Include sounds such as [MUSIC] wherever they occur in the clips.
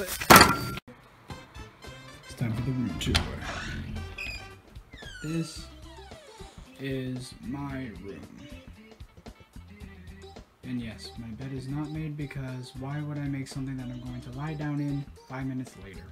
it. It's time for the room tour. This is my room. And yes, my bed is not made because why would I make something that I'm going to lie down in five minutes later?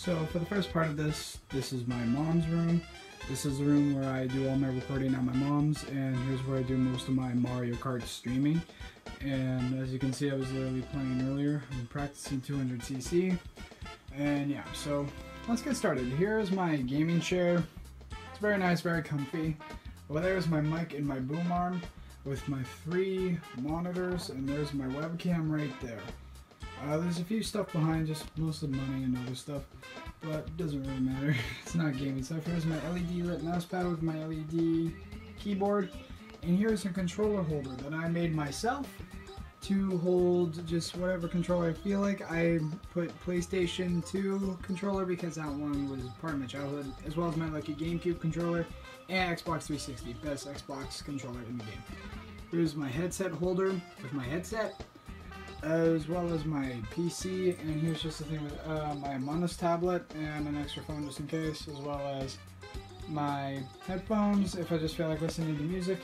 So for the first part of this, this is my mom's room. This is the room where I do all my recording at my mom's, and here's where I do most of my Mario Kart streaming. And as you can see, I was literally playing earlier. I'm practicing 200cc. And yeah, so let's get started. Here's my gaming chair. It's very nice, very comfy. Over there is my mic and my boom arm with my three monitors, and there's my webcam right there. Uh, there's a few stuff behind, just most of the money and other stuff, but it doesn't really matter. [LAUGHS] it's not gaming stuff. Here's my LED lit mouse pad with my LED keyboard, and here's a controller holder that I made myself to hold just whatever controller I feel like. I put PlayStation 2 controller because that one was part of my childhood, as well as my Lucky GameCube controller and Xbox 360, best Xbox controller in the game. Here's my headset holder with my headset as well as my PC, and here's just the thing with uh, my Monus tablet and an extra phone just in case, as well as my headphones if I just feel like listening to music,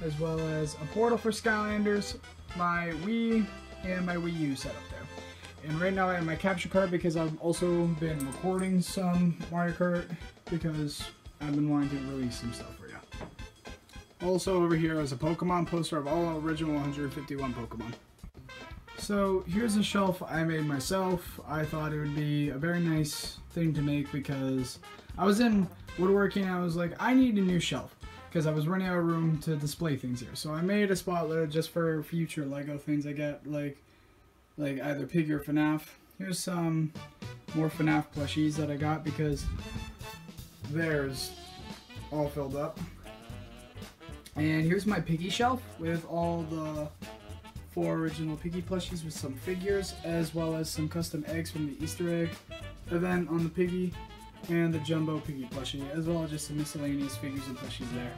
as well as a portal for Skylanders, my Wii, and my Wii U set up there. And right now I have my capture card because I've also been recording some Mario Kart because I've been wanting to release some stuff for you. Also over here is a Pokemon poster of all original 151 Pokemon. So here's a shelf I made myself. I thought it would be a very nice thing to make because I was in woodworking I was like, I need a new shelf because I was running out of room to display things here. So I made a spotlight just for future Lego things I get, like like either Piggy or FNAF. Here's some more FNAF plushies that I got because there's all filled up. And here's my Piggy shelf with all the four original Piggy plushies with some figures, as well as some custom eggs from the Easter egg event on the Piggy, and the Jumbo Piggy plushie, as well as just some miscellaneous figures and plushies there.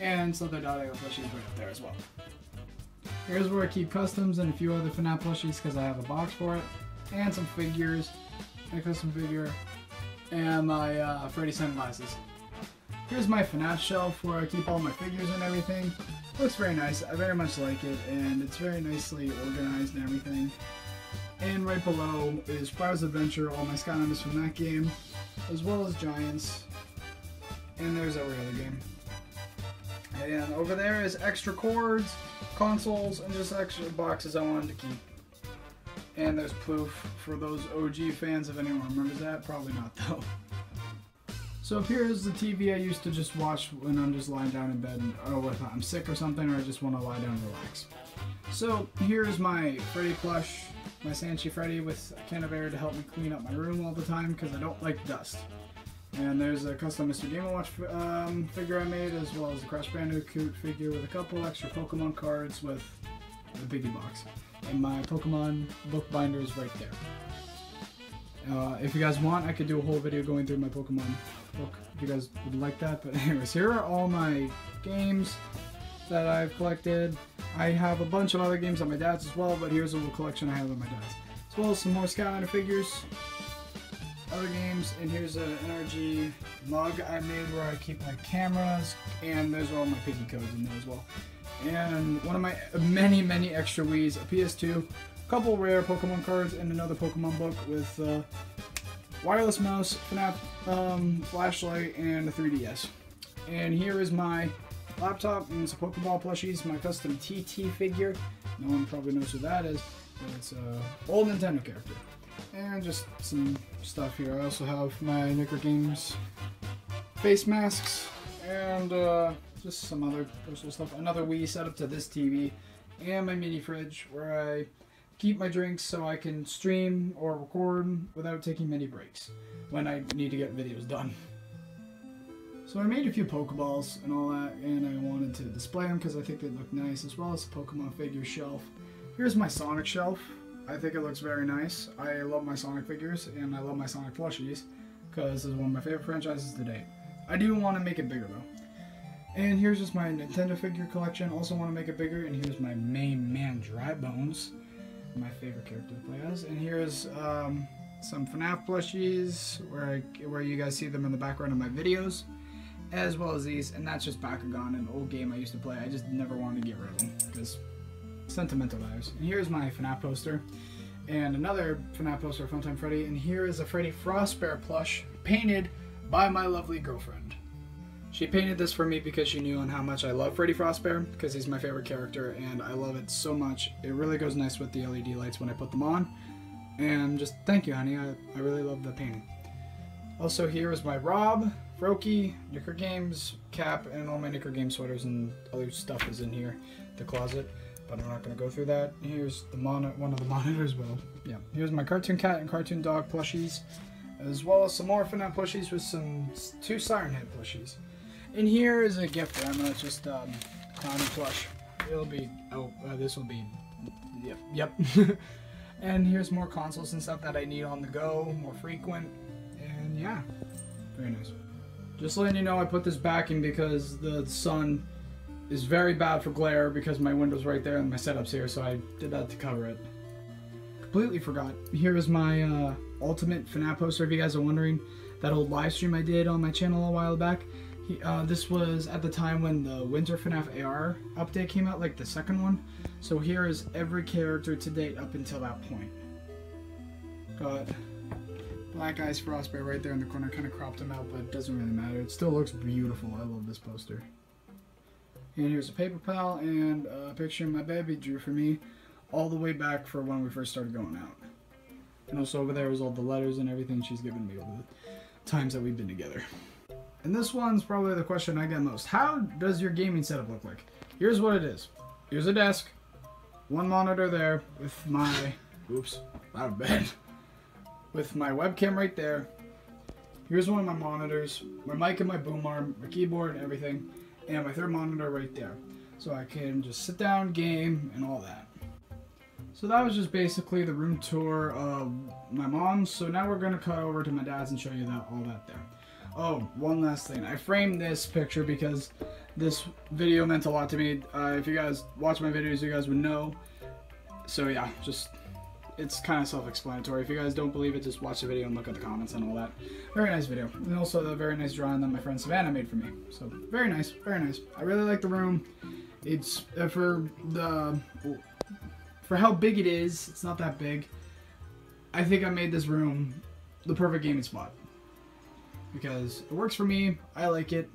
And some other Dotto plushies right up there as well. Here's where I keep customs and a few other FNAF plushies because I have a box for it, and some figures, a custom figure, and my uh, Freddy sunglasses. Here's my FNAF shelf where I keep all my figures and everything. Looks very nice. I very much like it, and it's very nicely organized and everything. And right below is Spyro's Adventure, all my Skylanders from that game, as well as Giants. And there's every other game. And over there is extra cords, consoles, and just extra boxes I wanted to keep. And there's Ploof for those OG fans, if anyone remembers that. Probably not, though. [LAUGHS] So here's the TV I used to just watch when I'm just lying down in bed, or if I'm sick or something, or I just want to lie down and relax. So here's my Freddy plush, my Sanshee Freddy with a can of air to help me clean up my room all the time because I don't like dust. And there's a custom Mr. Game & Watch um, figure I made, as well as a Crash Bandicoot figure with a couple extra Pokemon cards with the Biggie box. And my Pokemon book binder is right there. Uh, if you guys want, I could do a whole video going through my Pokemon book if you guys would like that. But [LAUGHS] anyways, here are all my games that I've collected. I have a bunch of other games on my dad's as well, but here's a little collection I have on my dad's. As well as some more Skylander figures, other games, and here's an NRG mug I made where I keep my cameras, and there's all my piggy codes in there as well. And one of my many, many extra Wii's, a PS2, a couple rare Pokemon cards, and another Pokemon book with uh, wireless mouse, FNAF um, flashlight, and a 3DS. And here is my laptop and some Pokeball plushies, my custom TT figure. No one probably knows who that is, but it's a old Nintendo character. And just some stuff here. I also have my NickRick Games face masks and uh, just some other personal stuff. Another Wii set up to this TV and my mini fridge where I keep my drinks so I can stream or record without taking many breaks when I need to get videos done. So I made a few Pokeballs and all that, and I wanted to display them because I think they look nice, as well as the Pokemon figure shelf. Here's my Sonic shelf. I think it looks very nice. I love my Sonic figures, and I love my Sonic plushies, because it's one of my favorite franchises to date. I do want to make it bigger, though. And here's just my Nintendo figure collection. Also want to make it bigger, and here's my main man, Dry Bones, my favorite character to play as. And here's um, some FNAF plushies, where, I, where you guys see them in the background of my videos as well as these, and that's just Bakugan, an old game I used to play. I just never wanted to get rid of them because sentimental values. And here's my FNAF poster, and another FNAF poster of Funtime Freddy, and here is a Freddy Frostbear plush painted by my lovely girlfriend. She painted this for me because she knew on how much I love Freddy Frostbear, because he's my favorite character, and I love it so much. It really goes nice with the LED lights when I put them on. And just thank you, honey. I, I really love the painting. Also, here is my Rob, Froakie, NickRick Games, cap, and all my NickRick Game sweaters and other stuff is in here, the closet. But I'm not going to go through that. Here's the mon one of the [LAUGHS] monitors. Well, yeah. Here's my cartoon cat and cartoon dog plushies, as well as some more FNAF plushies with some two Siren Head plushies. And here is a gift hammer. It's just um, clowny plush. It'll be. Oh, uh, this will be. Yep. Yep. [LAUGHS] and here's more consoles and stuff that I need on the go, more frequent. And yeah, very nice. Just letting you know, I put this back in because the sun is very bad for glare because my window's right there and my setup's here, so I did that to cover it. Completely forgot. Here is my uh, ultimate FNAF poster, if you guys are wondering. That old live stream I did on my channel a while back. He, uh, this was at the time when the Winter FNAF AR update came out, like the second one. So here is every character to date up until that point. Got Black Ice Frostbite right there in the corner. Kind of cropped him out, but it doesn't really matter. It still looks beautiful. I love this poster. And here's a paper pal and a picture my baby drew for me all the way back for when we first started going out. And also over there was all the letters and everything she's given me over the times that we've been together. And this one's probably the question I get most. How does your gaming setup look like? Here's what it is. Here's a desk, one monitor there with my, oops, out of bed [LAUGHS] with my webcam right there. Here's one of my monitors, my mic and my boom arm, my keyboard and everything, and my third monitor right there. So I can just sit down, game, and all that. So that was just basically the room tour of my mom's. So now we're gonna cut over to my dad's and show you that all that there. Oh, one last thing. I framed this picture because this video meant a lot to me. Uh, if you guys watch my videos, you guys would know. So yeah, just it's kind of self-explanatory. If you guys don't believe it, just watch the video and look at the comments and all that. Very nice video. And also the very nice drawing that my friend Savannah made for me. So very nice, very nice. I really like the room. It's uh, for the for how big it is. It's not that big. I think I made this room the perfect gaming spot because it works for me. I like it,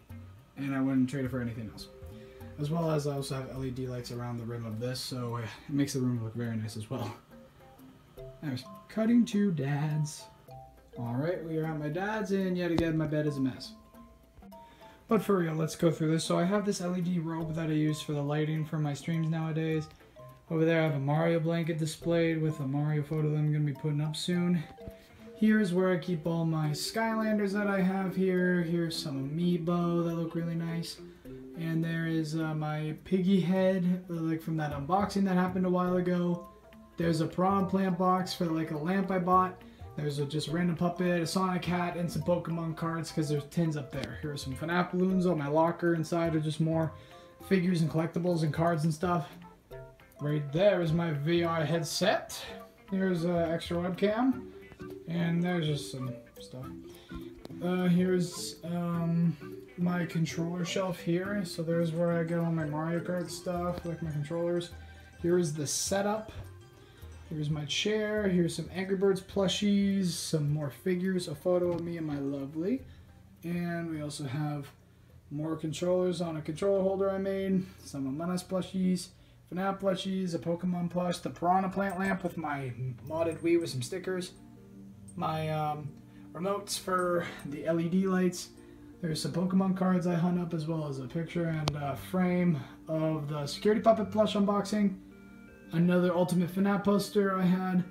and I wouldn't trade it for anything else. As well as I also have LED lights around the rim of this, so it makes the room look very nice as well. Anyways, cutting to dad's. Alright, we are at my dad's, and yet again, my bed is a mess. But for real, let's go through this. So I have this LED robe that I use for the lighting for my streams nowadays. Over there I have a Mario blanket displayed with a Mario photo that I'm going to be putting up soon. Here's where I keep all my Skylanders that I have here. Here's some amiibo that look really nice. And there is uh, my piggy head, like from that unboxing that happened a while ago. There's a Piranha Plant box for like a lamp I bought. There's a just random puppet, a Sonic hat, and some Pokemon cards because there's tins up there. Here's some FNAF balloons on my locker inside are just more figures and collectibles and cards and stuff. Right there is my VR headset. Here's an extra webcam. And there's just some stuff. Uh, here's um, my controller shelf here. So there's where I get all my Mario Kart stuff, like my controllers. Here's the setup. Here's my chair. Here's some Angry Birds plushies, some more figures, a photo of me and my lovely. And we also have more controllers on a controller holder I made, some Among Us plushies, FNAF plushies, a Pokemon plush, the Piranha Plant lamp with my modded Wii with some stickers, my um, remotes for the LED lights. There's some Pokemon cards I hung up as well as a picture and a frame of the Security Puppet plush unboxing another Ultimate FNAF poster I had,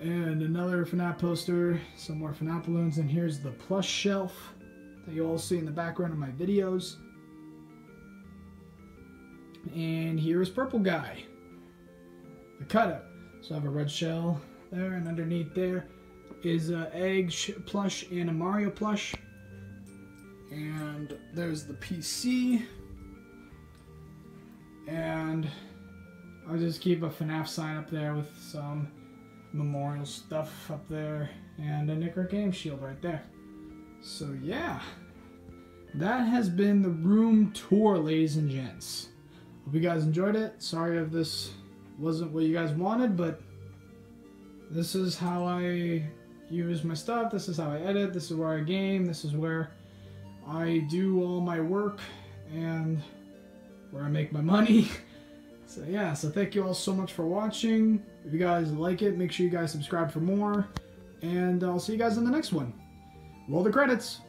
and another FNAF poster, some more FNAF balloons, and here's the plush shelf that you all see in the background of my videos. And here is Purple Guy, the cutout. So I have a red shell there, and underneath there is an egg plush and a Mario plush. And there's the PC. And I'll just keep a FNAF sign up there with some memorial stuff up there and a NickRick Game Shield right there. So yeah, that has been the room tour, ladies and gents. Hope you guys enjoyed it. Sorry if this wasn't what you guys wanted, but this is how I use my stuff. This is how I edit. This is where I game. This is where I do all my work and where I make my money. [LAUGHS] so yeah, so thank you all so much for watching. If you guys like it, make sure you guys subscribe for more. And I'll see you guys in the next one. Roll the credits.